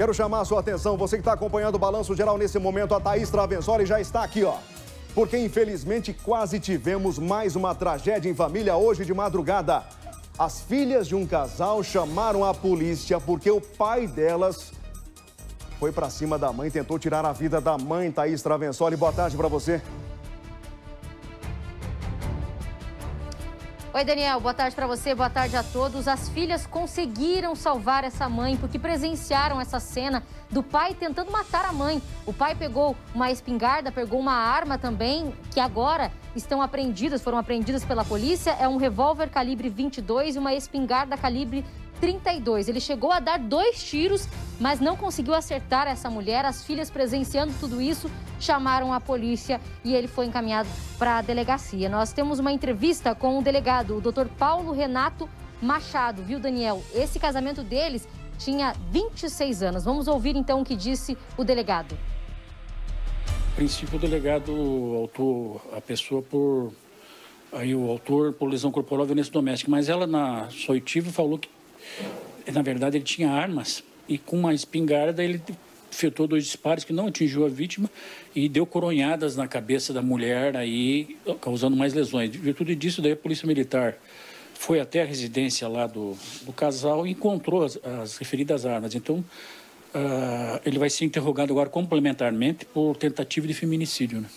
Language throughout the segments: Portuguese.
Quero chamar a sua atenção, você que está acompanhando o Balanço Geral nesse momento, a Thaís Travensori já está aqui, ó. Porque infelizmente quase tivemos mais uma tragédia em família hoje de madrugada. As filhas de um casal chamaram a polícia porque o pai delas foi para cima da mãe, tentou tirar a vida da mãe, Thaís Travensoli. Boa tarde para você. Oi, Daniel. Boa tarde para você, boa tarde a todos. As filhas conseguiram salvar essa mãe porque presenciaram essa cena do pai tentando matar a mãe. O pai pegou uma espingarda, pegou uma arma também, que agora estão apreendidas, foram apreendidas pela polícia. É um revólver calibre 22 e uma espingarda calibre 32. Ele chegou a dar dois tiros, mas não conseguiu acertar essa mulher. As filhas presenciando tudo isso chamaram a polícia e ele foi encaminhado para a delegacia. Nós temos uma entrevista com o delegado, o Dr. Paulo Renato Machado, viu, Daniel? Esse casamento deles tinha 26 anos. Vamos ouvir então o que disse o delegado. A princípio, o delegado autor a pessoa por aí o autor por lesão corporal violência doméstica, mas ela na soitiva falou que na verdade, ele tinha armas e com uma espingarda ele efetuou dois disparos que não atingiu a vítima e deu coronhadas na cabeça da mulher, aí causando mais lesões. De virtude disso, daí a Polícia Militar foi até a residência lá do, do casal e encontrou as, as referidas armas. Então, uh, ele vai ser interrogado agora complementarmente por tentativa de feminicídio. Né?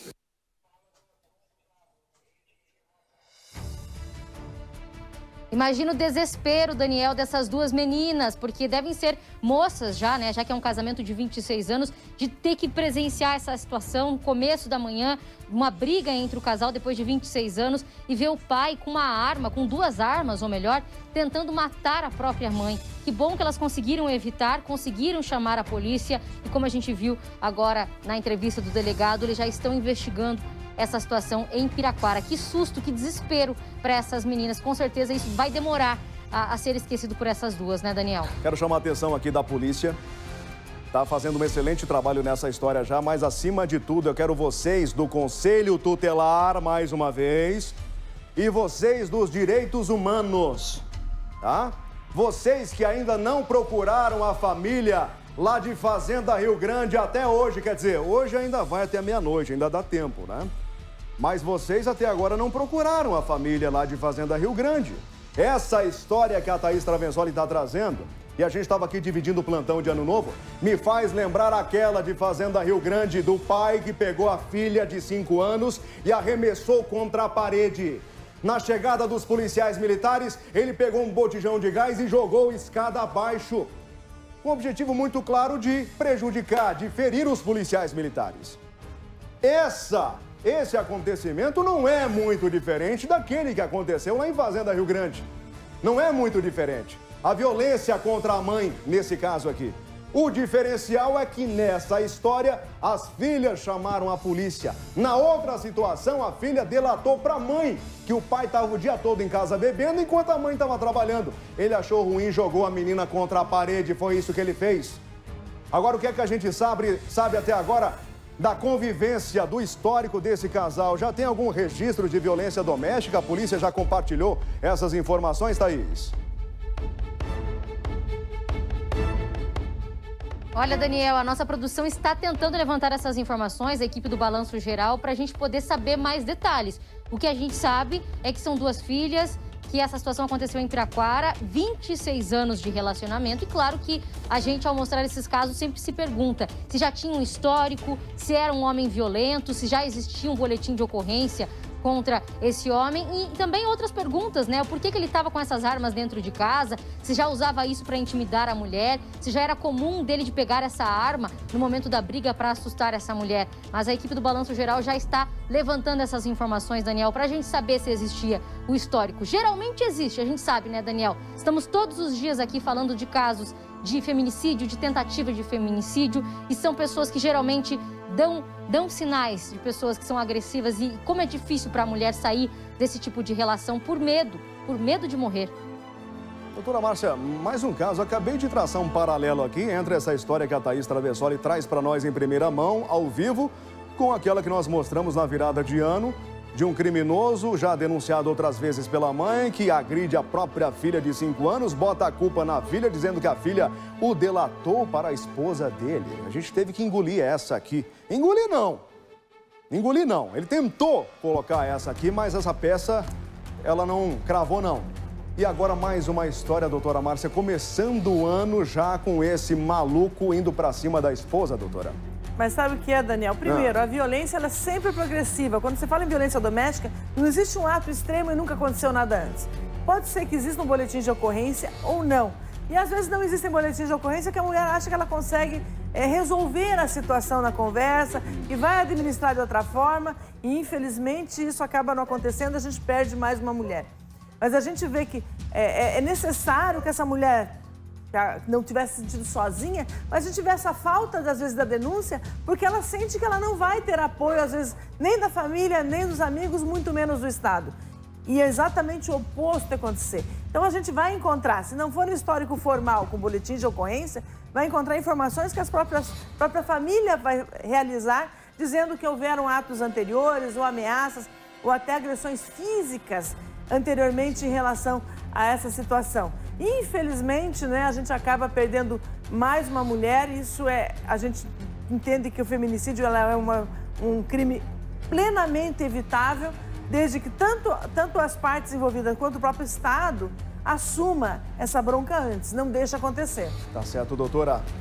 Imagina o desespero, Daniel, dessas duas meninas, porque devem ser moças já, né? Já que é um casamento de 26 anos, de ter que presenciar essa situação no começo da manhã, uma briga entre o casal depois de 26 anos e ver o pai com uma arma, com duas armas, ou melhor, tentando matar a própria mãe. Que bom que elas conseguiram evitar, conseguiram chamar a polícia e como a gente viu agora na entrevista do delegado, eles já estão investigando essa situação em Piraquara. Que susto, que desespero para essas meninas. Com certeza isso vai demorar a, a, ser esquecido por essas duas, né, Daniel? Quero chamar a atenção aqui da polícia. Está fazendo um excelente trabalho nessa história já, mas acima de tudo eu quero vocês do Conselho Tutelar, mais uma vez, e vocês dos direitos humanos, tá? Vocês que ainda não procuraram a família lá de Fazenda Rio Grande até hoje, quer dizer, hoje ainda vai até meia-noite, ainda dá tempo, né? Mas vocês até agora não procuraram a família lá de Fazenda Rio Grande. Essa história que a Thaís Travensoli está trazendo, e a gente estava aqui dividindo o plantão de Ano Novo, me faz lembrar aquela de Fazenda Rio Grande do pai que pegou a filha de 5 anos e arremessou contra a parede. Na chegada dos policiais militares, ele pegou um botijão de gás e jogou escada abaixo. Com um objetivo muito claro de prejudicar, de ferir os policiais militares. Essa esse acontecimento não é muito diferente daquele que aconteceu lá em Fazenda Rio Grande. Não é muito diferente. A violência contra a mãe, nesse caso aqui. O diferencial é que nessa história as filhas chamaram a polícia. Na outra situação, a filha delatou para a mãe que o pai estava o dia todo em casa bebendo enquanto a mãe estava trabalhando. Ele achou ruim, jogou a menina contra a parede, foi isso que ele fez. Agora, o que é que a gente sabe, sabe até agora? Da convivência, do histórico desse casal. Já tem algum registro de violência doméstica? A polícia já compartilhou essas informações, Thaís? Olha, Daniel, a nossa produção está tentando levantar essas informações, a equipe do Balanço Geral, para a gente poder saber mais detalhes. O que a gente sabe é que são duas filhas que essa situação aconteceu em Piraquara, 26 anos de relacionamento. E claro que a gente, ao mostrar esses casos, sempre se pergunta se já tinha um histórico, se era um homem violento, se já existia um boletim de ocorrência contra esse homem e também outras perguntas, né? Por que, que ele estava com essas armas dentro de casa? Se já usava isso para intimidar a mulher? Se já era comum dele de pegar essa arma no momento da briga para assustar essa mulher? Mas a equipe do Balanço Geral já está levantando essas informações, Daniel, para a gente saber se existia o histórico. Geralmente existe, a gente sabe, né, Daniel? Estamos todos os dias aqui falando de casos de feminicídio, de tentativa de feminicídio, e são pessoas que geralmente dão, dão sinais de pessoas que são agressivas e como é difícil para a mulher sair desse tipo de relação por medo, por medo de morrer. Doutora Márcia, mais um caso. Acabei de traçar um paralelo aqui entre essa história que a Thaís Travessoli traz para nós em primeira mão, ao vivo, com aquela que nós mostramos na virada de ano, de um criminoso, já denunciado outras vezes pela mãe, que agride a própria filha de 5 anos, bota a culpa na filha, dizendo que a filha o delatou para a esposa dele. A gente teve que engolir essa aqui. Engolir não. Engolir não. Ele tentou colocar essa aqui, mas essa peça, ela não cravou não. E agora mais uma história, doutora Márcia, começando o ano já com esse maluco indo para cima da esposa, doutora. Mas sabe o que é, Daniel? Primeiro, a violência ela é sempre progressiva. Quando você fala em violência doméstica, não existe um ato extremo e nunca aconteceu nada antes. Pode ser que exista um boletim de ocorrência ou não. E às vezes não existem boletins de ocorrência que a mulher acha que ela consegue é, resolver a situação na conversa e vai administrar de outra forma. E infelizmente isso acaba não acontecendo, a gente perde mais uma mulher. Mas a gente vê que é, é necessário que essa mulher não tivesse sentido sozinha, mas a gente vê essa falta, às vezes, da denúncia, porque ela sente que ela não vai ter apoio, às vezes, nem da família, nem dos amigos, muito menos do Estado. E é exatamente o oposto acontecer. Então a gente vai encontrar, se não for um histórico formal com boletim de ocorrência, vai encontrar informações que a própria família vai realizar, dizendo que houveram atos anteriores ou ameaças ou até agressões físicas anteriormente em relação a essa situação. Infelizmente, né, a gente acaba perdendo mais uma mulher. Isso é, a gente entende que o feminicídio ela é uma, um crime plenamente evitável, desde que tanto, tanto as partes envolvidas quanto o próprio Estado assuma essa bronca antes, não deixe acontecer. Tá certo, doutora.